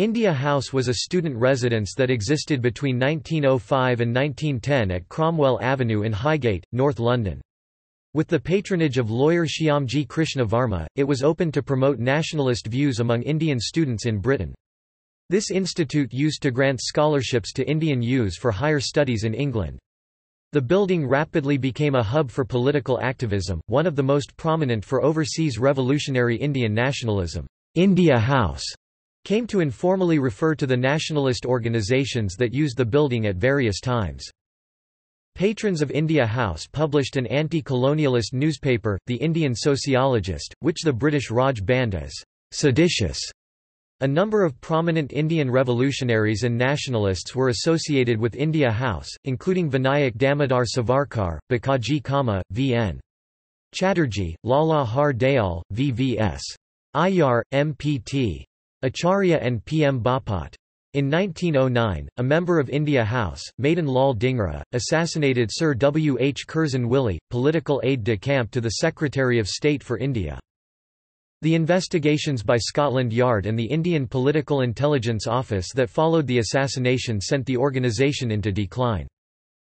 India House was a student residence that existed between 1905 and 1910 at Cromwell Avenue in Highgate, North London. With the patronage of lawyer Shyamji Krishna Varma, it was open to promote nationalist views among Indian students in Britain. This institute used to grant scholarships to Indian youths for higher studies in England. The building rapidly became a hub for political activism, one of the most prominent for overseas revolutionary Indian nationalism. India House came to informally refer to the nationalist organizations that used the building at various times. Patrons of India House published an anti-colonialist newspaper, The Indian Sociologist, which the British Raj banned as seditious. A number of prominent Indian revolutionaries and nationalists were associated with India House, including Vinayak Damodar Savarkar, Bikaji Cama, V.N. Chatterjee, Lala Har Dayal, V.V.S. Aiyar, M.P.T. Acharya and P. M. Bapat. In 1909, a member of India House, Madan Lal Dhingra, assassinated Sir W. H. Curzon Wyllie, political aide-de-camp to the Secretary of State for India. The investigations by Scotland Yard and the Indian Political Intelligence Office that followed the assassination sent the organisation into decline.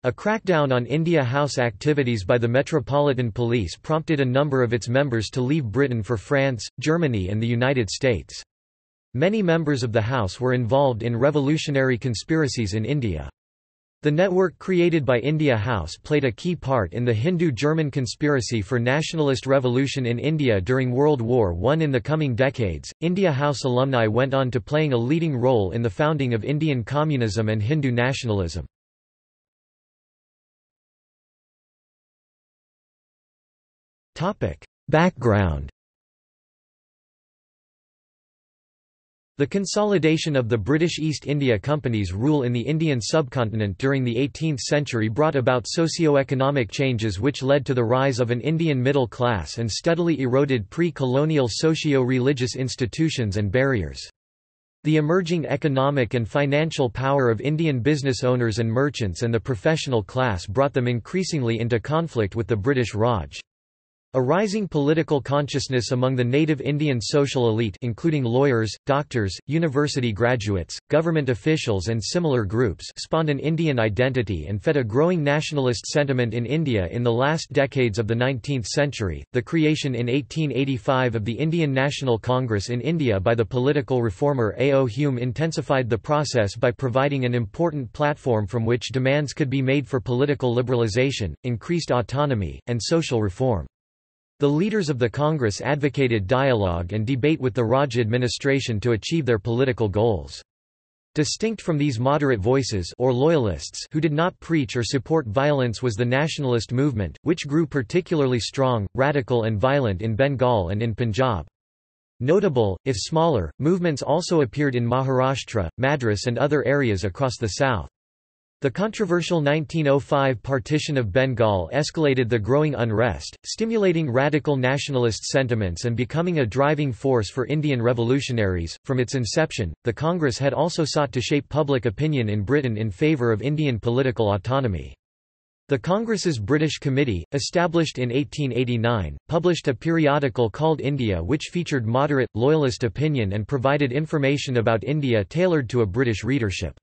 A crackdown on India House activities by the Metropolitan Police prompted a number of its members to leave Britain for France, Germany and the United States. Many members of the House were involved in revolutionary conspiracies in India. The network created by India House played a key part in the Hindu-German conspiracy for nationalist revolution in India during World War I. In the coming decades, India House alumni went on to playing a leading role in the founding of Indian communism and Hindu nationalism. Background The consolidation of the British East India Company's rule in the Indian subcontinent during the 18th century brought about socio-economic changes which led to the rise of an Indian middle class and steadily eroded pre-colonial socio-religious institutions and barriers. The emerging economic and financial power of Indian business owners and merchants and the professional class brought them increasingly into conflict with the British Raj. A rising political consciousness among the native Indian social elite including lawyers, doctors, university graduates, government officials and similar groups spawned an Indian identity and fed a growing nationalist sentiment in India in the last decades of the 19th century. The creation in 1885 of the Indian National Congress in India by the political reformer A. O. Hume intensified the process by providing an important platform from which demands could be made for political liberalisation, increased autonomy, and social reform. The leaders of the Congress advocated dialogue and debate with the Raj administration to achieve their political goals. Distinct from these moderate voices or loyalists who did not preach or support violence was the nationalist movement, which grew particularly strong, radical and violent in Bengal and in Punjab. Notable, if smaller, movements also appeared in Maharashtra, Madras and other areas across the south. The controversial 1905 partition of Bengal escalated the growing unrest, stimulating radical nationalist sentiments and becoming a driving force for Indian revolutionaries. From its inception, the Congress had also sought to shape public opinion in Britain in favour of Indian political autonomy. The Congress's British Committee, established in 1889, published a periodical called India which featured moderate, loyalist opinion and provided information about India tailored to a British readership.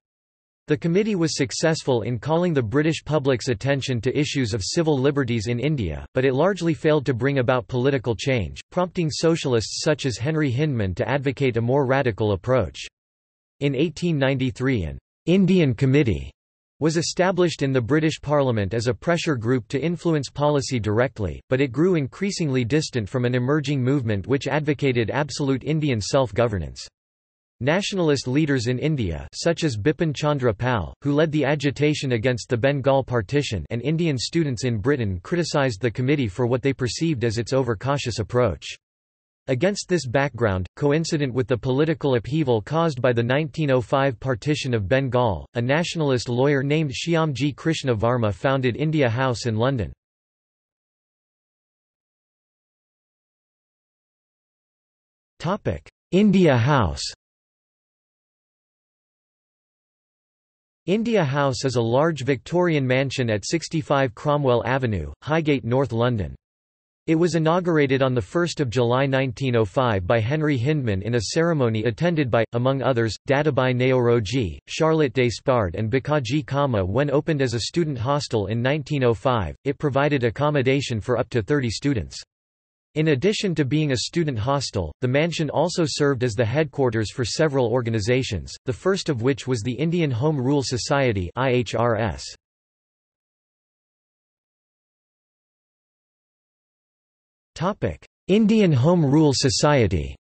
The committee was successful in calling the British public's attention to issues of civil liberties in India, but it largely failed to bring about political change, prompting socialists such as Henry Hyndman to advocate a more radical approach. In 1893 an Indian Committee was established in the British Parliament as a pressure group to influence policy directly, but it grew increasingly distant from an emerging movement which advocated absolute Indian self-governance. Nationalist leaders in India such as Bipin Chandra Pal, who led the agitation against the Bengal partition and Indian students in Britain criticised the committee for what they perceived as its overcautious approach. Against this background, coincident with the political upheaval caused by the 1905 partition of Bengal, a nationalist lawyer named Shyamji Krishna Varma founded India House in London. India House India House is a large Victorian mansion at 65 Cromwell Avenue, Highgate North London. It was inaugurated on 1 July 1905 by Henry Hyndman in a ceremony attended by, among others, Dadabhai Naoroji, Charlotte Despard and Bikaji Cama. When opened as a student hostel in 1905, it provided accommodation for up to 30 students. In addition to being a student hostel, the mansion also served as the headquarters for several organizations, the first of which was the Indian Home Rule Society IHRS. Topic: Indian Home Rule Society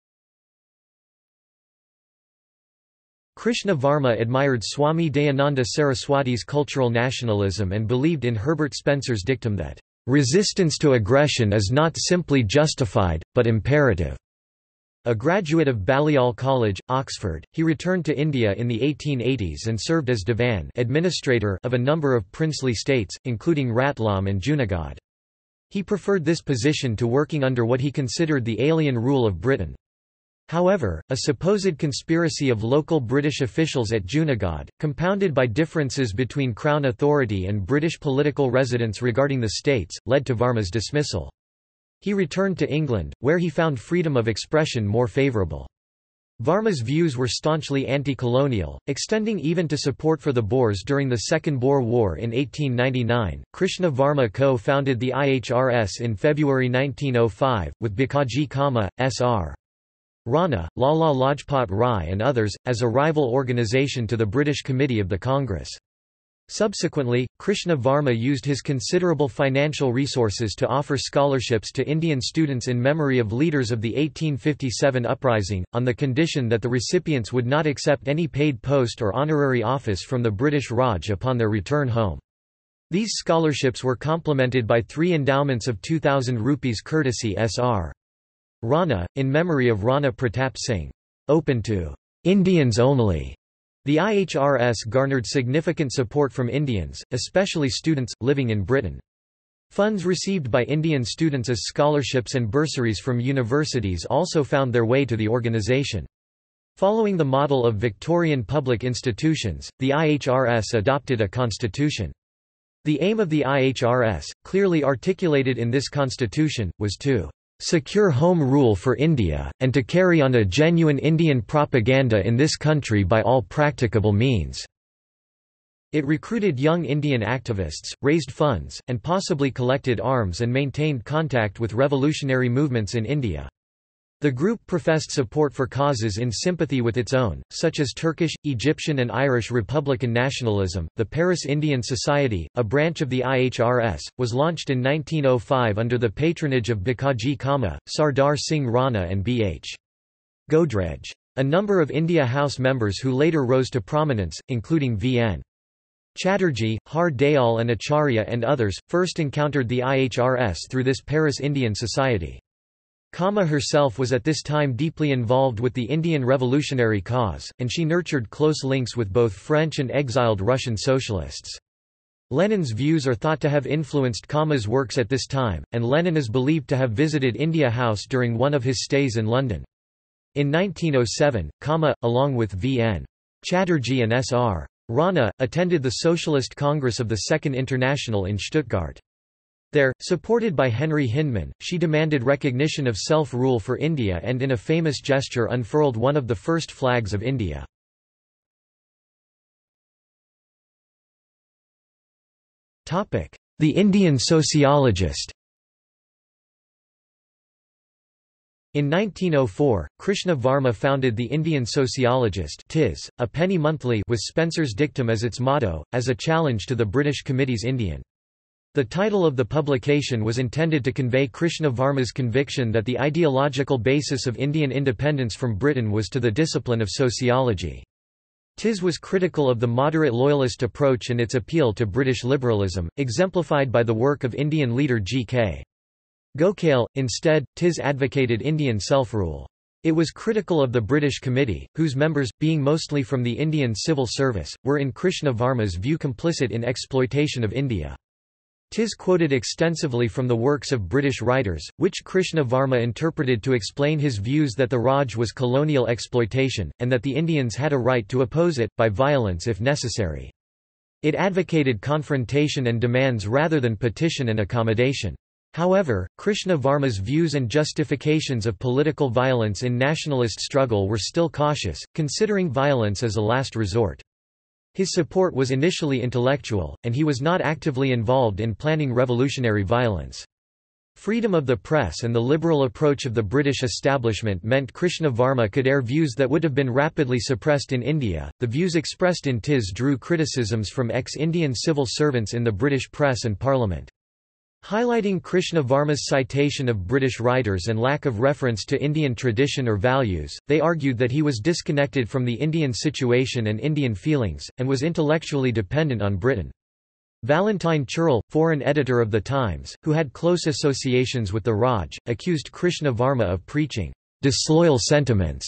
Krishna Varma admired Swami Dayananda Saraswati's cultural nationalism and believed in Herbert Spencer's dictum that, "...resistance to aggression is not simply justified, but imperative." A graduate of Balliol College, Oxford, he returned to India in the 1880s and served as Divan administrator of a number of princely states, including Ratlam and Junagadh. He preferred this position to working under what he considered the alien rule of Britain. However, a supposed conspiracy of local British officials at Junagadh, compounded by differences between Crown authority and British political residents regarding the states, led to Varma's dismissal. He returned to England, where he found freedom of expression more favourable. Varma's views were staunchly anti-colonial, extending even to support for the Boers during the Second Boer War in 1899. Krishna Varma co-founded the IHRS in February 1905, with Bikaji Cama, S.R. Rana, Lala Lajpat Rai and others, as a rival organisation to the British Committee of the Congress. Subsequently, Krishna Varma used his considerable financial resources to offer scholarships to Indian students in memory of leaders of the 1857 uprising, on the condition that the recipients would not accept any paid post or honorary office from the British Raj upon their return home. These scholarships were complemented by three endowments of 2,000 rupees courtesy Sr. Rana, in memory of Rana Pratap Singh. Open to Indians only. The IHRS garnered significant support from Indians, especially students, living in Britain. Funds received by Indian students as scholarships and bursaries from universities also found their way to the organisation. Following the model of Victorian public institutions, the IHRS adopted a constitution. The aim of the IHRS, clearly articulated in this constitution, was to secure home rule for India, and to carry on a genuine Indian propaganda in this country by all practicable means." It recruited young Indian activists, raised funds, and possibly collected arms and maintained contact with revolutionary movements in India. The group professed support for causes in sympathy with its own, such as Turkish, Egyptian, and Irish republican nationalism. The Paris Indian Society, a branch of the IHRS, was launched in 1905 under the patronage of Bikaji Cama, Sardar Singh Rana, and B.H. Godrej. A number of India House members who later rose to prominence, including V.N. Chatterjee, Har Dayal, and Acharya and others, first encountered the IHRS through this Paris Indian Society. Cama herself was at this time deeply involved with the Indian revolutionary cause, and she nurtured close links with both French and exiled Russian socialists. Lenin's views are thought to have influenced Cama's works at this time, and Lenin is believed to have visited India House during one of his stays in London. In 1907, Cama, along with V.N. Chatterjee and S.R. Rana, attended the Socialist Congress of the Second International in Stuttgart. There, supported by Henry Hyndman, she demanded recognition of self-rule for India and in a famous gesture unfurled one of the first flags of India. The Indian sociologist In 1904, Krishna Varma founded the Indian Sociologist TIS, a penny monthly with Spencer's dictum as its motto, as a challenge to the British Committee's Indian. The title of the publication was intended to convey Krishna Varma's conviction that the ideological basis of Indian independence from Britain was to the discipline of sociology. Tis was critical of the moderate loyalist approach and its appeal to British liberalism, exemplified by the work of Indian leader G.K. Gokhale. Instead, Tis advocated Indian self-rule. It was critical of the British Committee, whose members, being mostly from the Indian civil service, were in Krishna Varma's view complicit in exploitation of India. Tis quoted extensively from the works of British writers, which Krishna Varma interpreted to explain his views that the Raj was colonial exploitation, and that the Indians had a right to oppose it, by violence if necessary. It advocated confrontation and demands rather than petition and accommodation. However, Krishna Varma's views and justifications of political violence in nationalist struggle were still cautious, considering violence as a last resort. His support was initially intellectual, and he was not actively involved in planning revolutionary violence. Freedom of the press and the liberal approach of the British establishment meant Krishna Varma could air views that would have been rapidly suppressed in India. The views expressed in TIS drew criticisms from ex Indian civil servants in the British press and parliament. Highlighting Krishna Varma's citation of British writers and lack of reference to Indian tradition or values, they argued that he was disconnected from the Indian situation and Indian feelings, and was intellectually dependent on Britain. Valentine Chirol, foreign editor of The Times, who had close associations with the Raj, accused Krishna Varma of preaching disloyal sentiments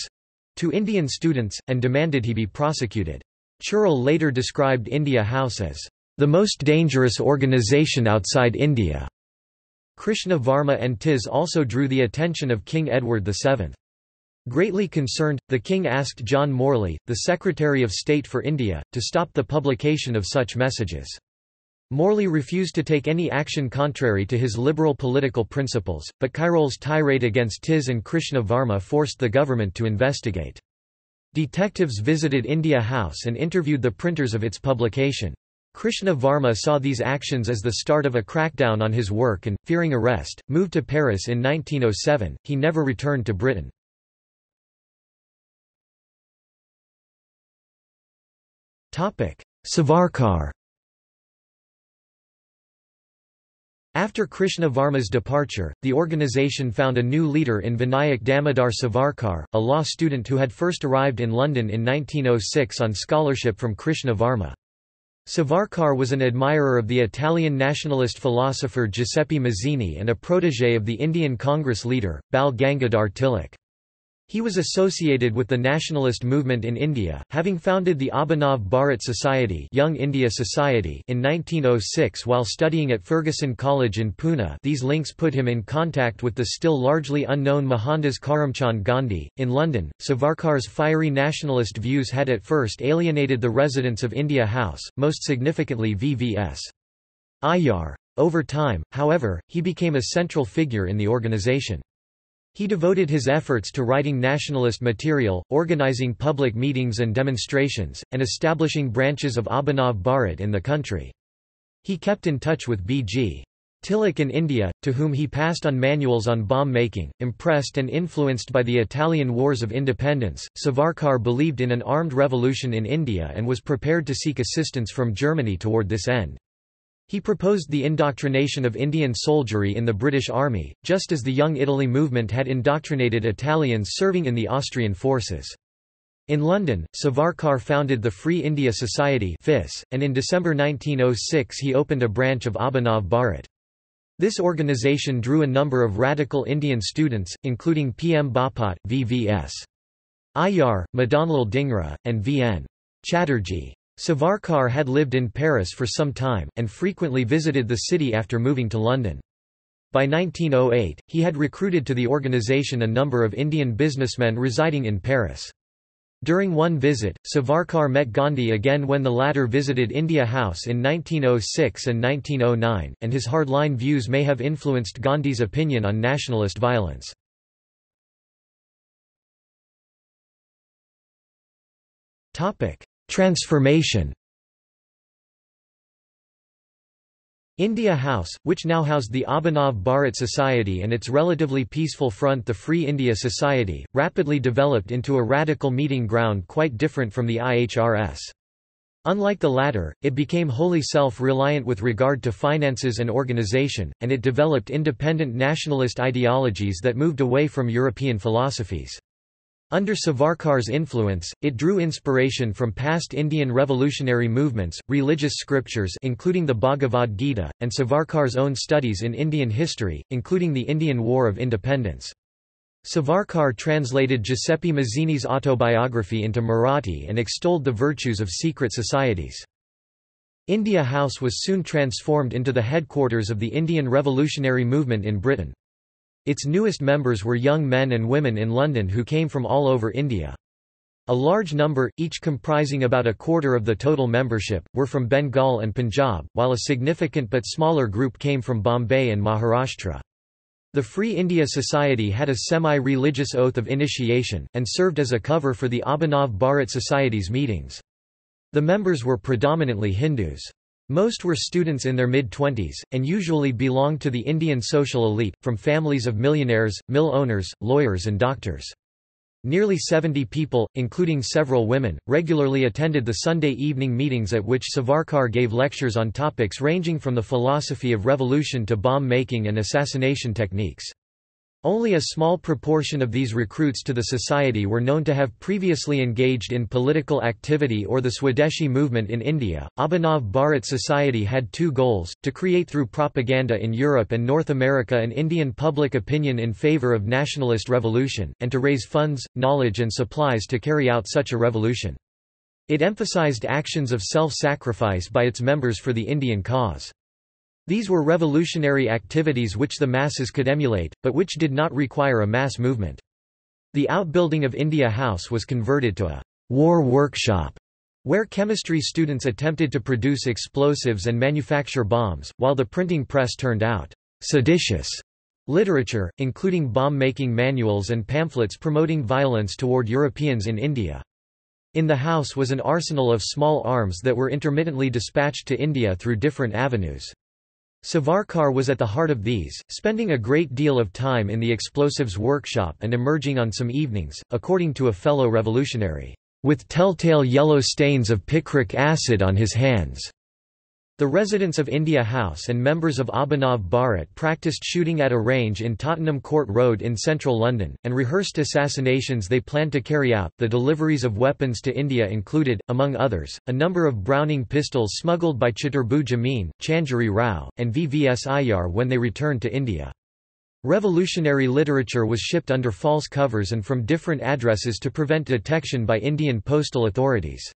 to Indian students, and demanded he be prosecuted. Chirol later described India House as the most dangerous organization outside India. Krishna Varma and Tis also drew the attention of King Edward VII. Greatly concerned, the king asked John Morley, the Secretary of State for India, to stop the publication of such messages. Morley refused to take any action contrary to his liberal political principles, but Chirol's tirade against Tis and Krishna Varma forced the government to investigate. Detectives visited India House and interviewed the printers of its publication. Krishna Varma saw these actions as the start of a crackdown on his work and, fearing arrest, moved to Paris in 1907. He never returned to Britain. Savarkar After Krishna Varma's departure, the organization found a new leader in Vinayak Damodar Savarkar, a law student who had first arrived in London in 1906 on scholarship from Krishna Varma. Savarkar was an admirer of the Italian nationalist philosopher Giuseppe Mazzini and a protégé of the Indian Congress leader, Bal Gangadhar Tilak. He was associated with the nationalist movement in India, having founded the Abhinav Bharat Society, Young India Society in 1906 while studying at Fergusson College in Pune these links put him in contact with the still largely unknown Mohandas Karamchand Gandhi. In London, Savarkar's fiery nationalist views had at first alienated the residents of India House, most significantly VVS. Aiyar. Over time, however, he became a central figure in the organisation. He devoted his efforts to writing nationalist material, organizing public meetings and demonstrations, and establishing branches of Abhinav Bharat in the country. He kept in touch with B.G. Tilak in India, to whom he passed on manuals on bomb making. Impressed and influenced by the Italian Wars of Independence, Savarkar believed in an armed revolution in India and was prepared to seek assistance from Germany toward this end. He proposed the indoctrination of Indian soldiery in the British Army, just as the Young Italy movement had indoctrinated Italians serving in the Austrian forces. In London, Savarkar founded the Free India Society and in December 1906 he opened a branch of Abhinav Bharat. This organization drew a number of radical Indian students, including P. M. Bapat, V.V.S. Aiyar, Madanlal Dhingra, and V. N. Chatterjee. Savarkar had lived in Paris for some time, and frequently visited the city after moving to London. By 1908, he had recruited to the organisation a number of Indian businessmen residing in Paris. During one visit, Savarkar met Gandhi again when the latter visited India House in 1906 and 1909, and his hardline views may have influenced Gandhi's opinion on nationalist violence. Transformation India House, which now housed the Abhinav Bharat Society and its relatively peaceful front the Free India Society, rapidly developed into a radical meeting ground quite different from the IHRS. Unlike the latter, it became wholly self-reliant with regard to finances and organization, and it developed independent nationalist ideologies that moved away from European philosophies. Under Savarkar's influence, it drew inspiration from past Indian revolutionary movements, religious scriptures including the Bhagavad Gita, and Savarkar's own studies in Indian history, including the Indian War of Independence. Savarkar translated Giuseppe Mazzini's autobiography into Marathi and extolled the virtues of secret societies. India House was soon transformed into the headquarters of the Indian revolutionary movement in Britain. Its newest members were young men and women in London who came from all over India. A large number, each comprising about a quarter of the total membership, were from Bengal and Punjab, while a significant but smaller group came from Bombay and Maharashtra. The Free India Society had a semi-religious oath of initiation, and served as a cover for the Abhinav Bharat Society's meetings. The members were predominantly Hindus. Most were students in their mid-twenties, and usually belonged to the Indian social elite, from families of millionaires, mill owners, lawyers and doctors. Nearly 70 people, including several women, regularly attended the Sunday evening meetings at which Savarkar gave lectures on topics ranging from the philosophy of revolution to bomb-making and assassination techniques. Only a small proportion of these recruits to the society were known to have previously engaged in political activity or the Swadeshi movement in India. Abhinav Bharat Society had two goals to create through propaganda in Europe and North America an Indian public opinion in favour of nationalist revolution, and to raise funds, knowledge, and supplies to carry out such a revolution. It emphasized actions of self sacrifice by its members for the Indian cause. These were revolutionary activities which the masses could emulate, but which did not require a mass movement. The outbuilding of India House was converted to a war workshop, where chemistry students attempted to produce explosives and manufacture bombs, while the printing press turned out seditious literature, including bomb-making manuals and pamphlets promoting violence toward Europeans in India. In the house was an arsenal of small arms that were intermittently dispatched to India through different avenues. Savarkar was at the heart of these, spending a great deal of time in the explosives workshop and emerging on some evenings, according to a fellow revolutionary, with telltale yellow stains of picric acid on his hands. The residents of India House and members of Abhinav Bharat practiced shooting at a range in Tottenham Court Road in central London, and rehearsed assassinations they planned to carry out. The deliveries of weapons to India included, among others, a number of Browning pistols smuggled by Chaturbhuj Amin, Chanjeri Rao, and VVS Aiyar when they returned to India. Revolutionary literature was shipped under false covers and from different addresses to prevent detection by Indian postal authorities.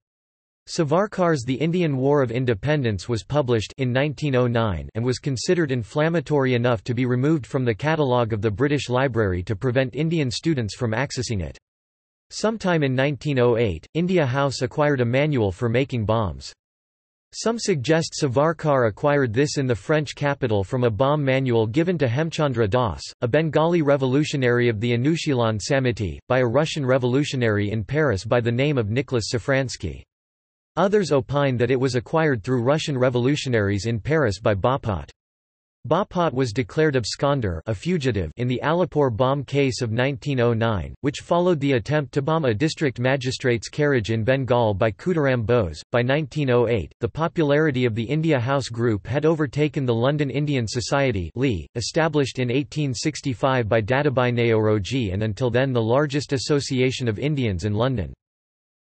Savarkar's The Indian War of Independence was published in 1909 and was considered inflammatory enough to be removed from the catalogue of the British Library to prevent Indian students from accessing it. Sometime in 1908, India House acquired a manual for making bombs. Some suggest Savarkar acquired this in the French capital from a bomb manual given to Hemchandra Das, a Bengali revolutionary of the Anushilan Samiti, by a Russian revolutionary in Paris by the name of Nicholas Safransky. Others opine that it was acquired through Russian revolutionaries in Paris by Bapat. Bapat was declared absconder a fugitive in the Alipore bomb case of 1909, which followed the attempt to bomb a district magistrate's carriage in Bengal by Khudiram Bose. By 1908, the popularity of the India House Group had overtaken the London Indian Society established in 1865 by Dadabhai Naoroji and until then the largest association of Indians in London.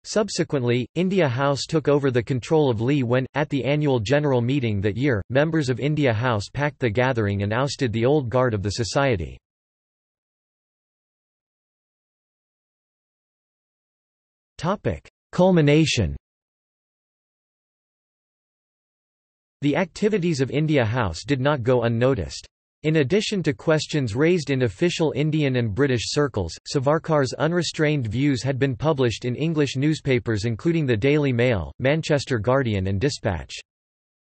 Subsequently, India House took over the control of Lee when, at the annual general meeting that year, members of India House packed the gathering and ousted the old guard of the society. Culmination The activities of India House did not go unnoticed. In addition to questions raised in official Indian and British circles, Savarkar's unrestrained views had been published in English newspapers including the Daily Mail, Manchester Guardian and Dispatch.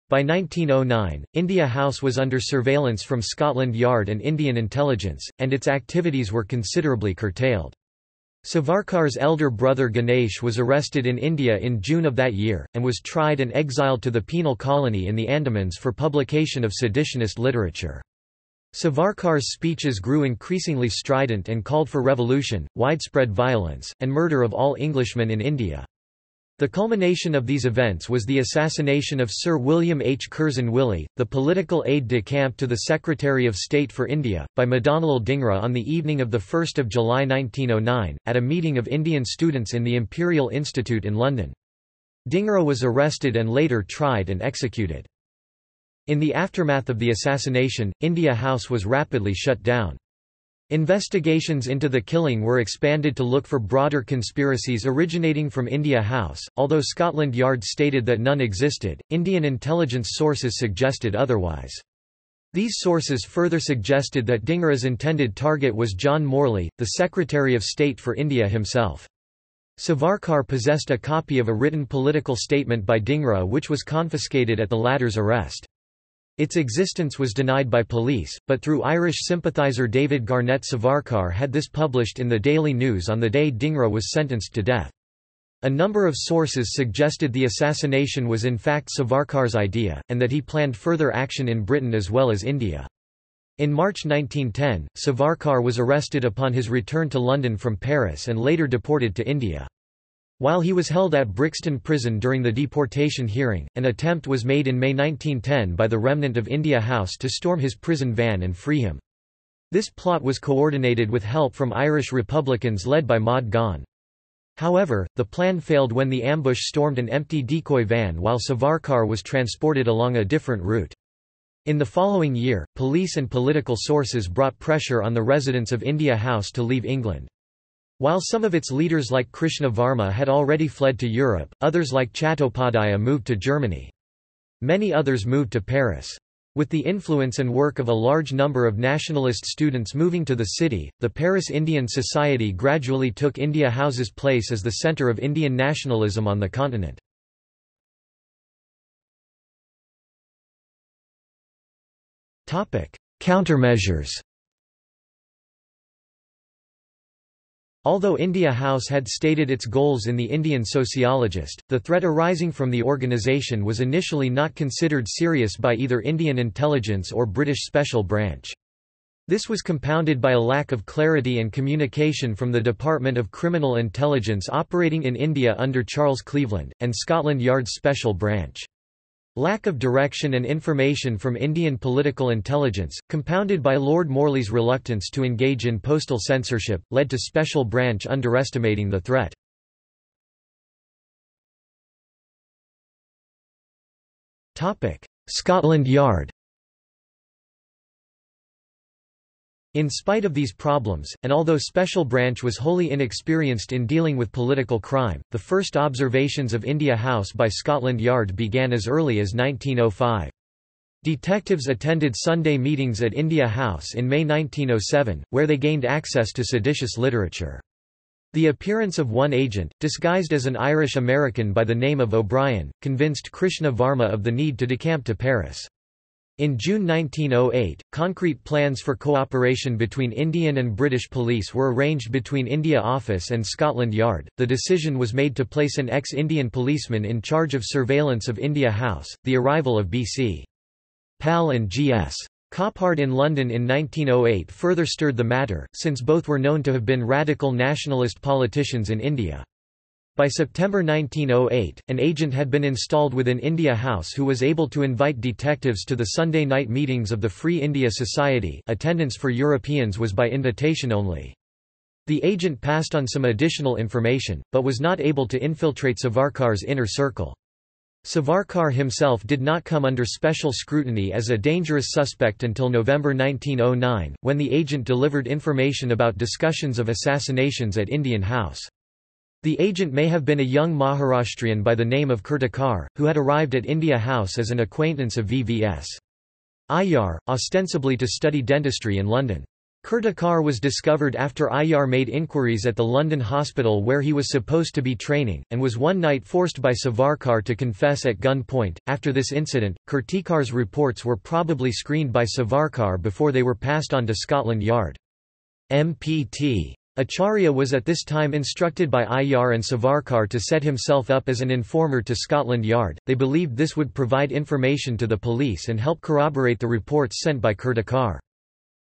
By 1909, India House was under surveillance from Scotland Yard and Indian intelligence, and its activities were considerably curtailed. Savarkar's elder brother Ganesh was arrested in India in June of that year, and was tried and exiled to the penal colony in the Andamans for publication of seditionist literature. Savarkar's speeches grew increasingly strident and called for revolution, widespread violence, and murder of all Englishmen in India. The culmination of these events was the assassination of Sir William H. Curzon Wyllie, the political aide-de-camp to the Secretary of State for India, by Madanlal Dhingra on the evening of 1 July 1909, at a meeting of Indian students in the Imperial Institute in London. Dhingra was arrested and later tried and executed. In the aftermath of the assassination, India House was rapidly shut down. Investigations into the killing were expanded to look for broader conspiracies originating from India House, although Scotland Yard stated that none existed, Indian intelligence sources suggested otherwise. These sources further suggested that Dhingra's intended target was John Morley, the Secretary of State for India himself. Savarkar possessed a copy of a written political statement by Dhingra which was confiscated at the latter's arrest. Its existence was denied by police, but through Irish sympathiser David Garnett Savarkar had this published in the Daily News on the day Dhingra was sentenced to death. A number of sources suggested the assassination was in fact Savarkar's idea, and that he planned further action in Britain as well as India. In March 1910, Savarkar was arrested upon his return to London from Paris and later deported to India. While he was held at Brixton Prison during the deportation hearing, an attempt was made in May 1910 by the remnant of India House to storm his prison van and free him. This plot was coordinated with help from Irish Republicans led by Maud Gonne. However, the plan failed when the ambush stormed an empty decoy van while Savarkar was transported along a different route. In the following year, police and political sources brought pressure on the residents of India House to leave England. While some of its leaders like Krishna Varma had already fled to Europe, others like Chattopadhyaya moved to Germany. Many others moved to Paris. With the influence and work of a large number of nationalist students moving to the city, the Paris Indian Society gradually took India House's place as the centre of Indian nationalism on the continent. Countermeasures Although India House had stated its goals in The Indian Sociologist, the threat arising from the organisation was initially not considered serious by either Indian intelligence or British Special Branch. This was compounded by a lack of clarity and communication from the Department of Criminal Intelligence operating in India under Charles Cleveland, and Scotland Yard's Special Branch. Lack of direction and information from Indian political intelligence, compounded by Lord Morley's reluctance to engage in postal censorship, led to Special Branch underestimating the threat. Scotland Yard In spite of these problems, and although Special Branch was wholly inexperienced in dealing with political crime, the first observations of India House by Scotland Yard began as early as 1905. Detectives attended Sunday meetings at India House in May 1907, where they gained access to seditious literature. The appearance of one agent, disguised as an Irish American by the name of O'Brien, convinced Krishna Varma of the need to decamp to Paris. In June 1908, concrete plans for cooperation between Indian and British police were arranged between India Office and Scotland Yard. The decision was made to place an ex-Indian policeman in charge of surveillance of India House. The arrival of B.C. Pal and G.S. Khaparde in London in 1908 further stirred the matter, since both were known to have been radical nationalist politicians in India. By September 1908, an agent had been installed within India House who was able to invite detectives to the Sunday night meetings of the Free India Society attendance for Europeans was by invitation only. The agent passed on some additional information, but was not able to infiltrate Savarkar's inner circle. Savarkar himself did not come under special scrutiny as a dangerous suspect until November 1909, when the agent delivered information about discussions of assassinations at Indian House. The agent may have been a young Maharashtrian by the name of Kirtikar, who had arrived at India House as an acquaintance of VVS. Aiyar, ostensibly to study dentistry in London. Kirtikar was discovered after Aiyar made inquiries at the London hospital where he was supposed to be training, and was one night forced by Savarkar to confess at gunpoint. After this incident, Kirtikar's reports were probably screened by Savarkar before they were passed on to Scotland Yard. MPT Acharya was at this time instructed by Aiyar and Savarkar to set himself up as an informer to Scotland Yard. They believed this would provide information to the police and help corroborate the reports sent by Kirtikar.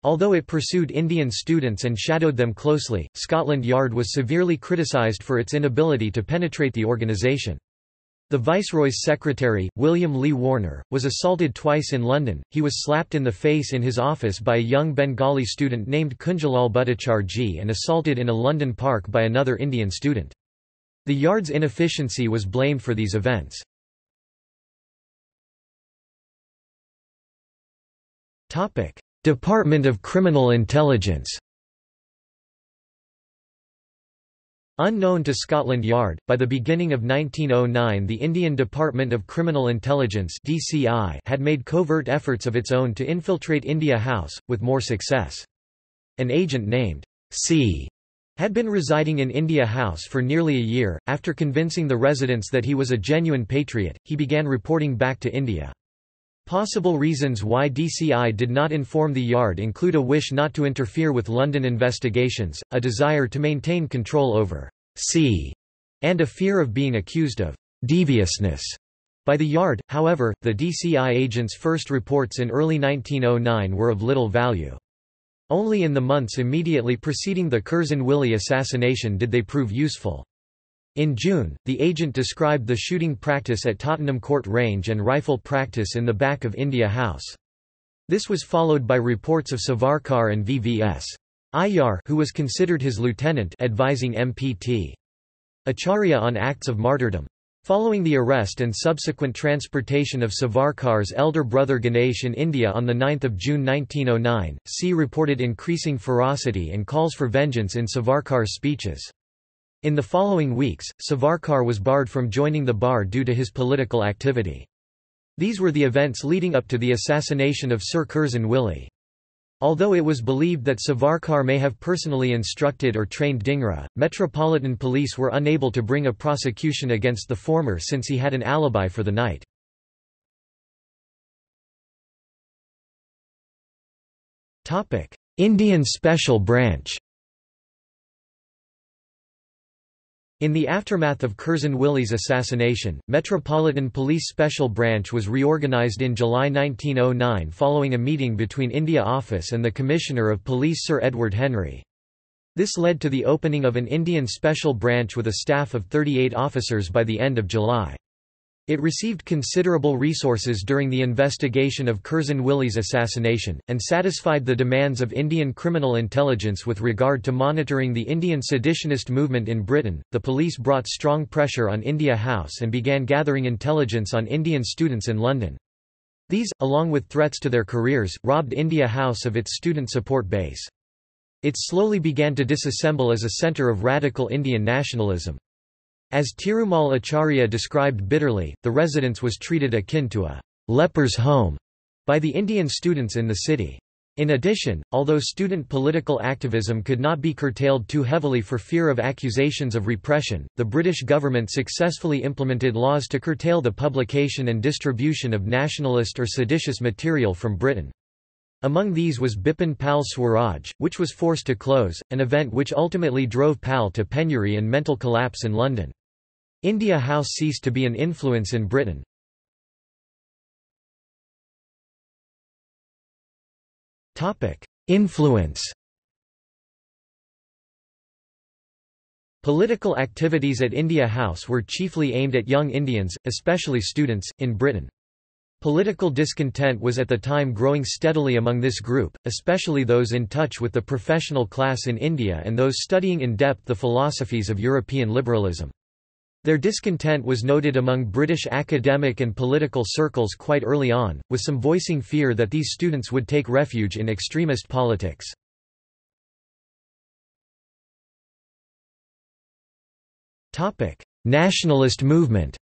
Although it pursued Indian students and shadowed them closely, Scotland Yard was severely criticised for its inability to penetrate the organisation. The Viceroy's secretary, William Lee Warner, was assaulted twice in London. He was slapped in the face in his office by a young Bengali student named Kunjalal Bhattacharjee and assaulted in a London park by another Indian student. The Yard's inefficiency was blamed for these events. Department of Criminal Intelligence Unknown to Scotland Yard, by the beginning of 1909 the Indian Department of Criminal Intelligence DCI had made covert efforts of its own to infiltrate India House, with more success. An agent named C. had been residing in India House for nearly a year. After convincing the residents that he was a genuine patriot, he began reporting back to India. Possible reasons why DCI did not inform the Yard include a wish not to interfere with London investigations, a desire to maintain control over C, and a fear of being accused of deviousness by the Yard. However, the DCI agents' first reports in early 1909 were of little value. Only in the months immediately preceding the Curzon Wyllie assassination did they prove useful. In June, the agent described the shooting practice at Tottenham Court Range and rifle practice in the back of India House. This was followed by reports of Savarkar and VVS. Aiyar who was considered his lieutenant advising MPT. Acharya on acts of martyrdom. Following the arrest and subsequent transportation of Savarkar's elder brother Ganesh in India on 9 June 1909, C reported increasing ferocity and calls for vengeance in Savarkar's speeches. In the following weeks, Savarkar was barred from joining the bar due to his political activity. These were the events leading up to the assassination of Sir Curzon Wyllie. Although it was believed that Savarkar may have personally instructed or trained Dhingra, Metropolitan Police were unable to bring a prosecution against the former since he had an alibi for the night. Indian Special Branch In the aftermath of Curzon Wyllie's assassination, Metropolitan Police Special Branch was reorganized in July 1909 following a meeting between India Office and the Commissioner of Police Sir Edward Henry. This led to the opening of an Indian Special Branch with a staff of 38 officers by the end of July. It received considerable resources during the investigation of Curzon Wyllie's assassination, and satisfied the demands of Indian criminal intelligence with regard to monitoring the Indian seditionist movement in Britain. The police brought strong pressure on India House and began gathering intelligence on Indian students in London. These, along with threats to their careers, robbed India House of its student support base. It slowly began to disassemble as a centre of radical Indian nationalism. As Tirumal Acharya described bitterly, the residence was treated akin to a leper's home by the Indian students in the city. In addition, although student political activism could not be curtailed too heavily for fear of accusations of repression, the British government successfully implemented laws to curtail the publication and distribution of nationalist or seditious material from Britain. Among these was Bipin Pal Swaraj, which was forced to close, an event which ultimately drove Pal to penury and mental collapse in London. India House ceased to be an influence in Britain. Influence Political activities at India House were chiefly aimed at young Indians, especially students, in Britain. Political discontent was at the time growing steadily among this group, especially those in touch with the professional class in India and those studying in depth the philosophies of European liberalism. Their discontent was noted among British academic and political circles quite early on, with some voicing fear that these students would take refuge in extremist politics. Nationalist movement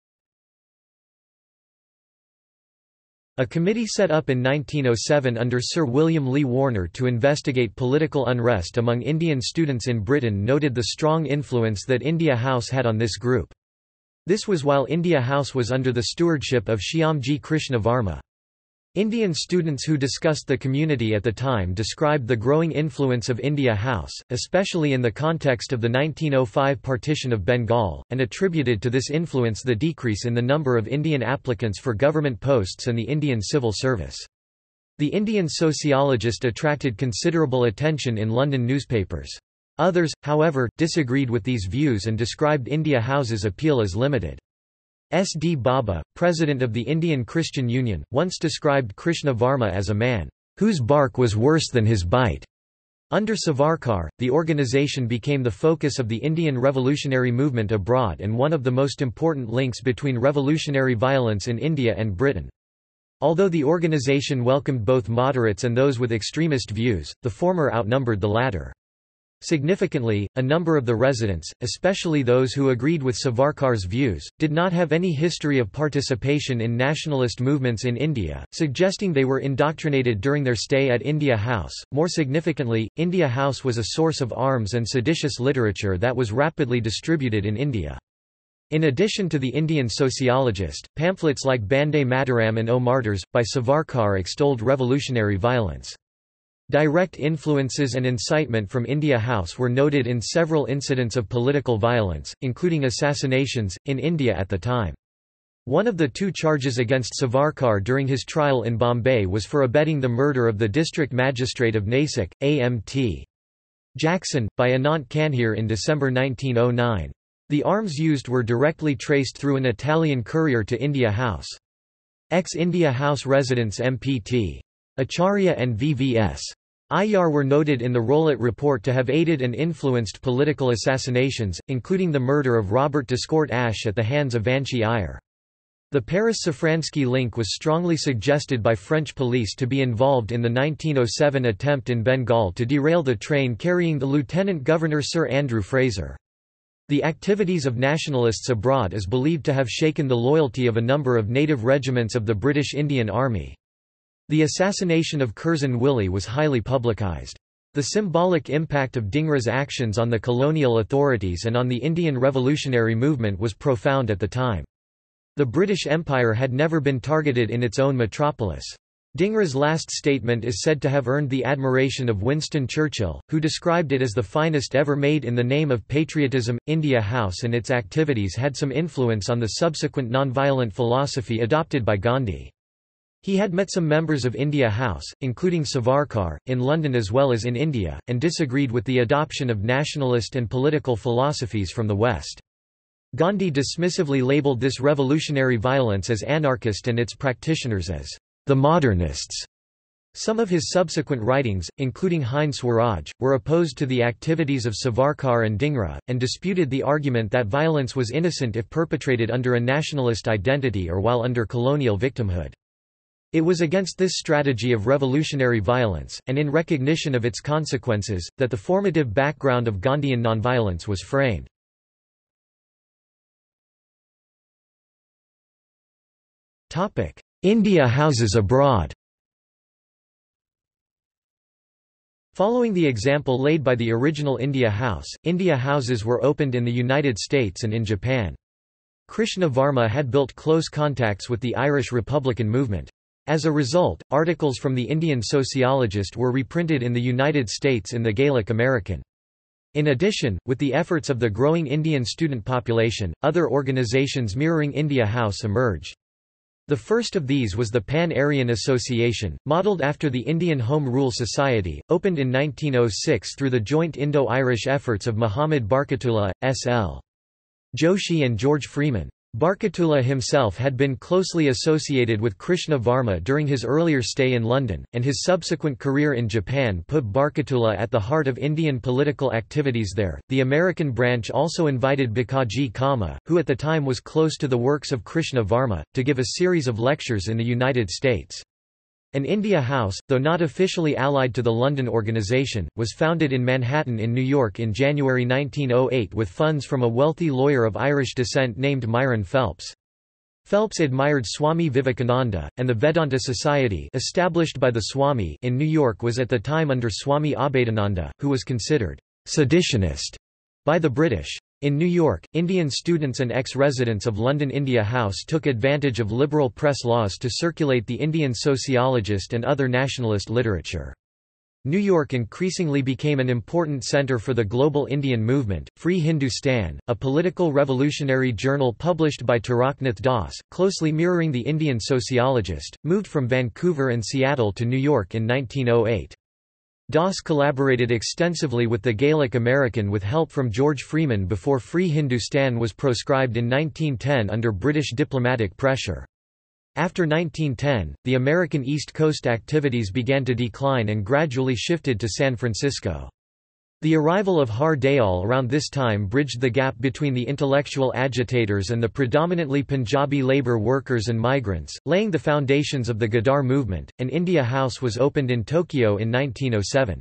A committee set up in 1907 under Sir William Lee Warner to investigate political unrest among Indian students in Britain noted the strong influence that India House had on this group. This was while India House was under the stewardship of Shyamji Krishna Varma. Indian students who discussed the community at the time described the growing influence of India House, especially in the context of the 1905 partition of Bengal, and attributed to this influence the decrease in the number of Indian applicants for government posts and the Indian civil service. The Indian sociologist attracted considerable attention in London newspapers. Others, however, disagreed with these views and described India House's appeal as limited. S. D. Baba, president of the Indian Christian Union, once described Krishna Varma as a man, "...whose bark was worse than his bite." Under Savarkar, the organization became the focus of the Indian revolutionary movement abroad and one of the most important links between revolutionary violence in India and Britain. Although the organization welcomed both moderates and those with extremist views, the former outnumbered the latter. Significantly, a number of the residents, especially those who agreed with Savarkar's views, did not have any history of participation in nationalist movements in India, suggesting they were indoctrinated during their stay at India House. More significantly, India House was a source of arms and seditious literature that was rapidly distributed in India. In addition to the Indian sociologist, pamphlets like Bande Mataram and O Martyrs, by Savarkar extolled revolutionary violence. Direct influences and incitement from India House were noted in several incidents of political violence, including assassinations, in India at the time. One of the two charges against Savarkar during his trial in Bombay was for abetting the murder of the district magistrate of Nasik, A.M.T. Jackson, by Anant Kanhere in December 1909. The arms used were directly traced through an Italian courier to India House. Ex-India House residents MPT. Acharya and VVS. Aiyar were noted in the Rowlatt report to have aided and influenced political assassinations, including the murder of Robert D'Escourt Ashe at the hands of Vanchi Iyer. The Paris-Safranski link was strongly suggested by French police to be involved in the 1907 attempt in Bengal to derail the train carrying the Lieutenant Governor Sir Andrew Fraser. The activities of nationalists abroad is believed to have shaken the loyalty of a number of native regiments of the British Indian Army. The assassination of Curzon Wyllie was highly publicised. The symbolic impact of Dhingra's actions on the colonial authorities and on the Indian revolutionary movement was profound at the time. The British Empire had never been targeted in its own metropolis. Dhingra's last statement is said to have earned the admiration of Winston Churchill, who described it as the finest ever made in the name of patriotism. India House and its activities had some influence on the subsequent nonviolent philosophy adopted by Gandhi. He had met some members of India House, including Savarkar, in London as well as in India, and disagreed with the adoption of nationalist and political philosophies from the West. Gandhi dismissively labelled this revolutionary violence as anarchist and its practitioners as the modernists. Some of his subsequent writings, including Hind Swaraj, were opposed to the activities of Savarkar and Dhingra, and disputed the argument that violence was innocent if perpetrated under a nationalist identity or while under colonial victimhood. It was against this strategy of revolutionary violence, and in recognition of its consequences, that the formative background of Gandhian nonviolence was framed. India houses abroad Following the example laid by the original India House, India houses were opened in the United States and in Japan. Krishna Varma had built close contacts with the Irish Republican movement. As a result, articles from the Indian sociologist were reprinted in the United States in the Gaelic American. In addition, with the efforts of the growing Indian student population, other organizations mirroring India House emerged. The first of these was the Pan-Aryan Association, modelled after the Indian Home Rule Society, opened in 1906 through the joint Indo-Irish efforts of Muhammad Barkatullah, S.L. Joshi and George Freeman. Barkatullah himself had been closely associated with Krishna Varma during his earlier stay in London, and his subsequent career in Japan put Barkatullah at the heart of Indian political activities there. The American branch also invited Bikaji Cama, who at the time was close to the works of Krishna Varma, to give a series of lectures in the United States. An India House, though not officially allied to the London organisation, was founded in Manhattan in New York in January 1908 with funds from a wealthy lawyer of Irish descent named Myron Phelps. Phelps admired Swami Vivekananda, and the Vedanta Society established by the Swami in New York was at the time under Swami Abhedananda, who was considered seditionist by the British. In New York, Indian students and ex-residents of London India House took advantage of liberal press laws to circulate the Indian sociologist and other nationalist literature. New York increasingly became an important center for the global Indian movement. Free Hindustan, a political revolutionary journal published by Taraknath Das, closely mirroring the Indian sociologist, moved from Vancouver and Seattle to New York in 1908. Das collaborated extensively with the Gaelic American with help from George Freeman before Free Hindustan was proscribed in 1910 under British diplomatic pressure. After 1910, the American East Coast activities began to decline and gradually shifted to San Francisco. The arrival of Har Dayal around this time bridged the gap between the intellectual agitators and the predominantly Punjabi labour workers and migrants, laying the foundations of the Ghadar movement. An India House was opened in Tokyo in 1907.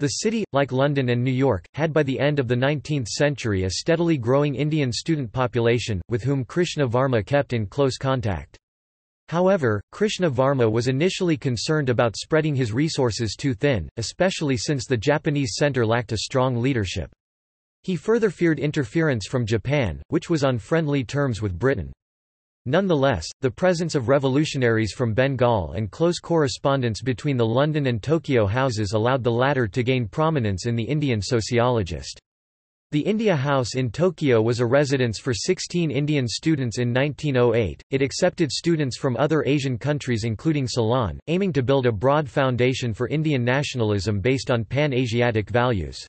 The city, like London and New York, had by the end of the 19th century a steadily growing Indian student population, with whom Krishna Varma kept in close contact. However, Krishna Varma was initially concerned about spreading his resources too thin, especially since the Japanese center lacked a strong leadership. He further feared interference from Japan, which was on friendly terms with Britain. Nonetheless, the presence of revolutionaries from Bengal and close correspondence between the London and Tokyo houses allowed the latter to gain prominence in the Indian sociologist. The India House in Tokyo was a residence for 16 Indian students in 1908. It accepted students from other Asian countries including Ceylon, aiming to build a broad foundation for Indian nationalism based on pan-Asiatic values.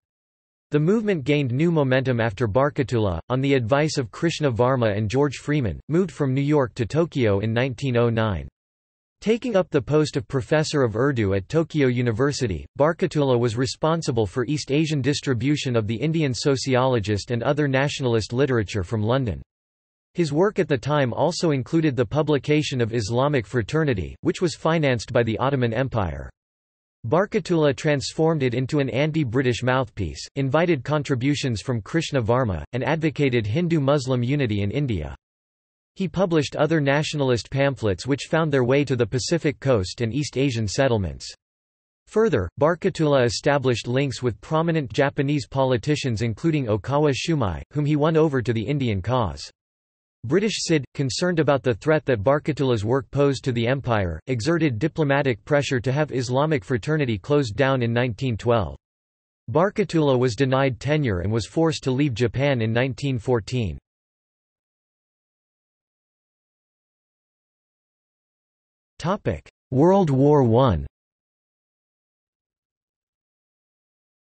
The movement gained new momentum after Barkatullah, on the advice of Krishna Varma and George Freeman, moved from New York to Tokyo in 1909. Taking up the post of professor of Urdu at Tokyo University, Barkatullah was responsible for East Asian distribution of the Indian sociologist and other nationalist literature from London. His work at the time also included the publication of Islamic Fraternity, which was financed by the Ottoman Empire. Barkatullah transformed it into an anti-British mouthpiece, invited contributions from Krishna Varma, and advocated Hindu-Muslim unity in India. He published other nationalist pamphlets which found their way to the Pacific coast and East Asian settlements. Further, Barkatullah established links with prominent Japanese politicians including Okawa Shumei, whom he won over to the Indian cause. British CID, concerned about the threat that Barkatullah's work posed to the empire, exerted diplomatic pressure to have Islamic fraternity closed down in 1912. Barkatullah was denied tenure and was forced to leave Japan in 1914. World War I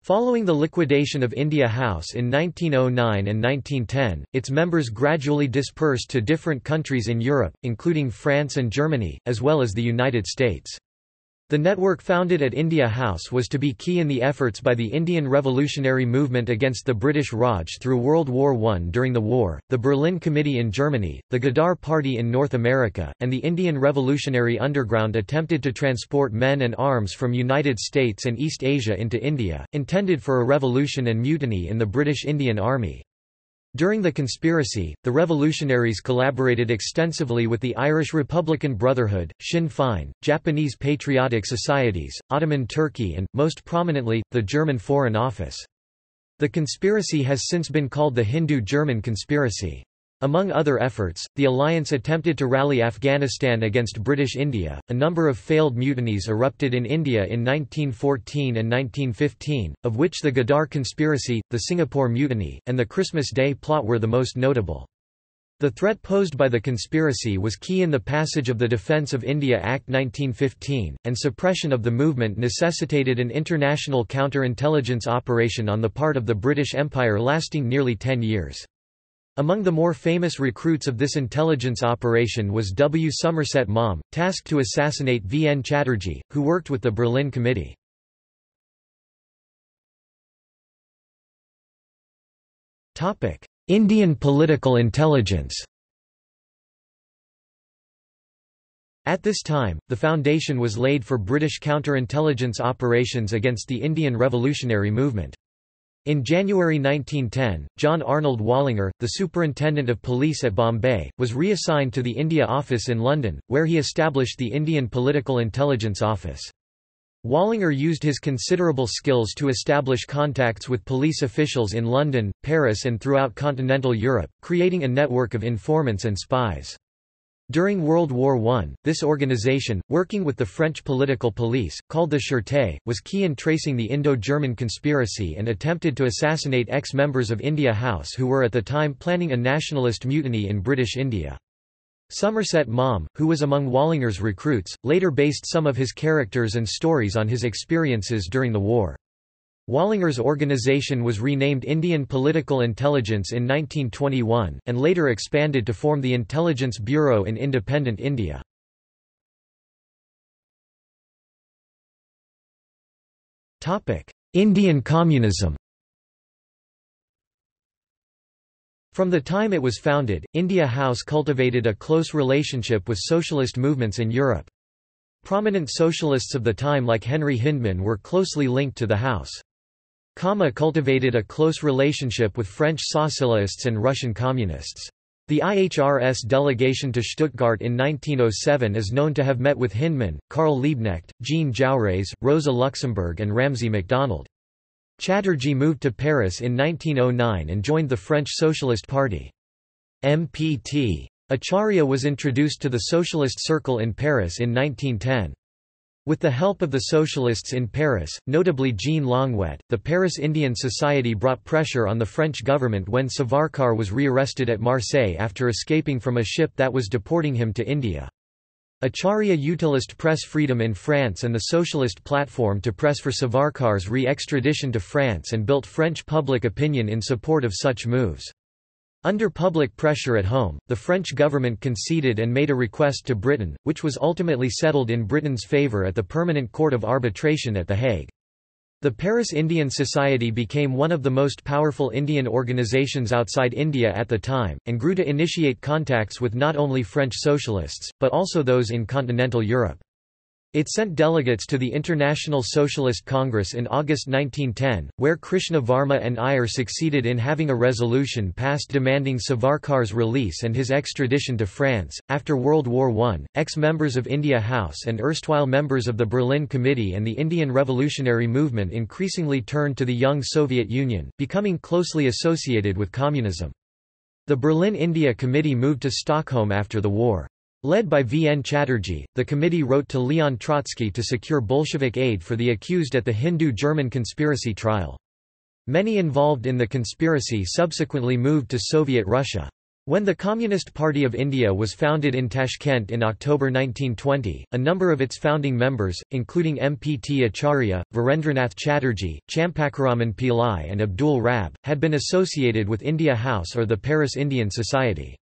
Following the liquidation of India House in 1909 and 1910, its members gradually dispersed to different countries in Europe, including France and Germany, as well as the United States. The network founded at India House was to be key in the efforts by the Indian revolutionary movement against the British Raj through World War I. During the war, the Berlin Committee in Germany, the Ghadar Party in North America, and the Indian Revolutionary Underground attempted to transport men and arms from United States and East Asia into India, intended for a revolution and mutiny in the British Indian Army. During the conspiracy, the revolutionaries collaborated extensively with the Irish Republican Brotherhood, Sinn Féin, Japanese patriotic societies, Ottoman Turkey and, most prominently, the German Foreign Office. The conspiracy has since been called the Hindu-German conspiracy. Among other efforts, the alliance attempted to rally Afghanistan against British India. A number of failed mutinies erupted in India in 1914 and 1915, of which the Ghadar conspiracy, the Singapore mutiny, and the Christmas Day plot were the most notable. The threat posed by the conspiracy was key in the passage of the Defence of India Act 1915, and suppression of the movement necessitated an international counter-intelligence operation on the part of the British Empire lasting nearly ten years. Among the more famous recruits of this intelligence operation was W. Somerset Maugham, tasked to assassinate V. N. Chatterjee, who worked with the Berlin Committee. Indian political intelligence At this time, the foundation was laid for British counterintelligence operations against the Indian revolutionary movement. In January 1910, John Arnold Wallinger, the Superintendent of Police at Bombay, was reassigned to the India Office in London, where he established the Indian Political Intelligence Office. Wallinger used his considerable skills to establish contacts with police officials in London, Paris and throughout continental Europe, creating a network of informants and spies. During World War I, this organization, working with the French political police, called the Sûreté, was key in tracing the Indo-German conspiracy and attempted to assassinate ex-members of India House who were at the time planning a nationalist mutiny in British India. Somerset Maugham, who was among Wallinger's recruits, later based some of his characters and stories on his experiences during the war. Wallinger's organization was renamed Indian Political Intelligence in 1921, and later expanded to form the Intelligence Bureau in independent India. Indian communism From the time it was founded, India House cultivated a close relationship with socialist movements in Europe. Prominent socialists of the time like Henry Hyndman were closely linked to the House. Cama cultivated a close relationship with French socialists and Russian communists. The IHRS delegation to Stuttgart in 1907 is known to have met with Hyndman, Karl Liebknecht, Jean Jaurès, Rosa Luxemburg and Ramsay MacDonald. Chatterjee moved to Paris in 1909 and joined the French Socialist Party. MPT. Acharya was introduced to the Socialist Circle in Paris in 1910. With the help of the socialists in Paris, notably Jean Longuet, the Paris Indian Society brought pressure on the French government when Savarkar was rearrested at Marseille after escaping from a ship that was deporting him to India. Acharya utilized press freedom in France and the socialist platform to press for Savarkar's re-extradition to France and built French public opinion in support of such moves. Under public pressure at home, the French government conceded and made a request to Britain, which was ultimately settled in Britain's favour at the Permanent Court of Arbitration at The Hague. The Paris Indian Society became one of the most powerful Indian organizations outside India at the time, and grew to initiate contacts with not only French socialists, but also those in continental Europe. It sent delegates to the International Socialist Congress in August 1910, where Krishna Varma and Iyer succeeded in having a resolution passed demanding Savarkar's release and his extradition to France. After World War I, ex members of India House and erstwhile members of the Berlin Committee and the Indian Revolutionary Movement increasingly turned to the young Soviet Union, becoming closely associated with communism. The Berlin India Committee moved to Stockholm after the war. Led by V. N. Chatterjee, the committee wrote to Leon Trotsky to secure Bolshevik aid for the accused at the Hindu-German conspiracy trial. Many involved in the conspiracy subsequently moved to Soviet Russia. When the Communist Party of India was founded in Tashkent in October 1920, a number of its founding members, including MPT Acharya, Virendranath Chatterjee, Chempakaraman Pillai and Abdul Rab, had been associated with India House or the Paris Indian Society.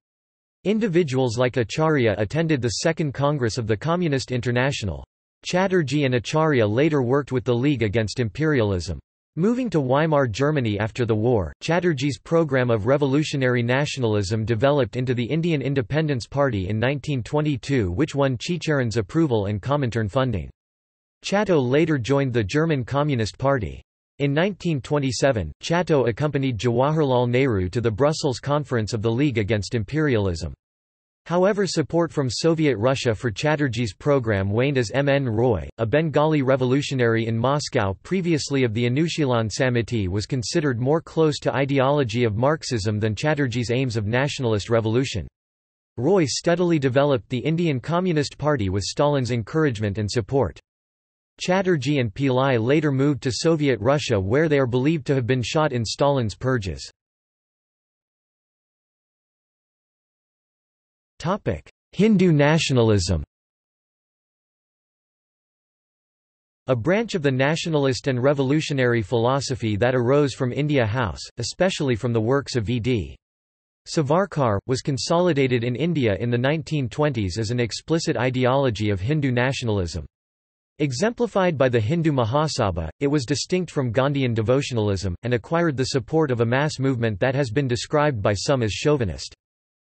Individuals like Acharya attended the Second Congress of the Communist International. Chatterjee and Acharya later worked with the League Against Imperialism. Moving to Weimar Germany after the war, Chatterjee's program of revolutionary nationalism developed into the Indian Independence Party in 1922 which won Chicherin's approval and Comintern funding. Chatto later joined the German Communist Party. In 1927, Chatto accompanied Jawaharlal Nehru to the Brussels Conference of the League Against Imperialism. However support from Soviet Russia for Chatterjee's program waned as M. N. Roy, a Bengali revolutionary in Moscow previously of the Anushilan Samiti was considered more close to ideology of Marxism than Chatterjee's aims of nationalist revolution. Roy steadily developed the Indian Communist Party with Stalin's encouragement and support. Chatterjee and Pillai later moved to Soviet Russia where they are believed to have been shot in Stalin's purges. Hindu nationalism A branch of the nationalist and revolutionary philosophy that arose from India House, especially from the works of V.D. Savarkar, was consolidated in India in the 1920s as an explicit ideology of Hindu nationalism. Exemplified by the Hindu Mahasabha, it was distinct from Gandhian devotionalism, and acquired the support of a mass movement that has been described by some as chauvinist.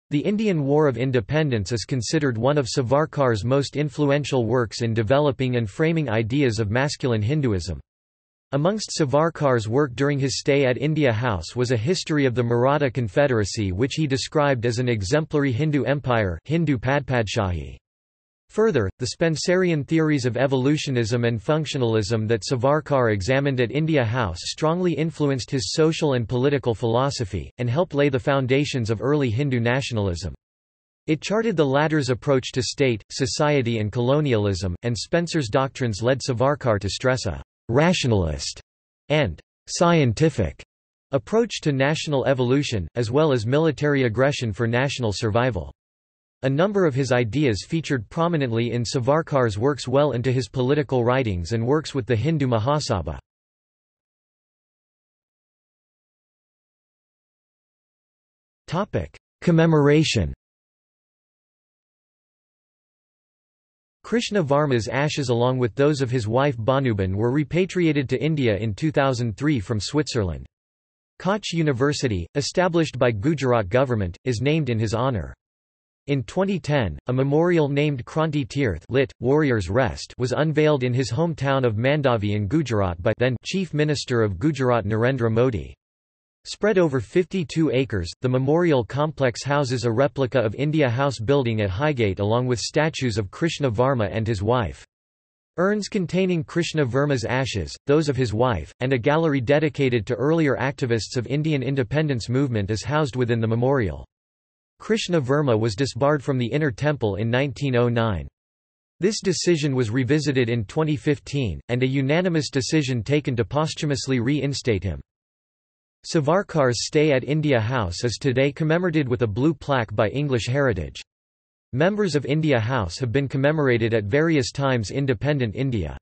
The Indian War of Independence is considered one of Savarkar's most influential works in developing and framing ideas of masculine Hinduism. Amongst Savarkar's work during his stay at India House was a history of the Maratha Confederacy which he described as an exemplary Hindu empire Hindu Padpadshahi. Further, the Spencerian theories of evolutionism and functionalism that Savarkar examined at India House strongly influenced his social and political philosophy, and helped lay the foundations of early Hindu nationalism. It charted the latter's approach to state, society and colonialism, and Spencer's doctrines led Savarkar to stress a «rationalist» and «scientific» approach to national evolution, as well as military aggression for national survival. A number of his ideas featured prominently in Savarkar's works well into his political writings and works with the Hindu Mahasabha. Commemoration Krishna Varma's ashes along with those of his wife Bhanuban were repatriated to India in 2003 from Switzerland. Koch University, established by Gujarat government, is named in his honour. In 2010, a memorial named Kranti Tirth lit, Warriors Rest was unveiled in his hometown of Mandavi in Gujarat by then Chief Minister of Gujarat Narendra Modi. Spread over 52 acres, the memorial complex houses a replica of India House building at Highgate along with statues of Krishna Varma and his wife. Urns containing Krishna Verma's ashes, those of his wife, and a gallery dedicated to earlier activists of Indian independence movement is housed within the memorial. Krishna Verma was disbarred from the Inner Temple in 1909. This decision was revisited in 2015, and a unanimous decision taken to posthumously reinstate him. Savarkar's stay at India House is today commemorated with a blue plaque by English Heritage. Members of India House have been commemorated at various times independent India.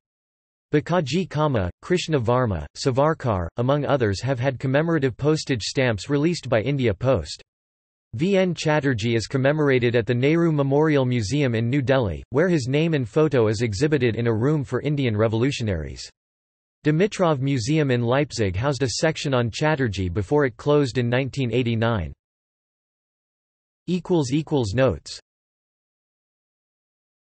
Bikaji Cama, Krishna Varma, Savarkar, among others have had commemorative postage stamps released by India Post. V. N. Chatterjee is commemorated at the Nehru Memorial Museum in New Delhi, where his name and photo is exhibited in a room for Indian revolutionaries. Dimitrov Museum in Leipzig housed a section on Chatterjee before it closed in 1989. Notes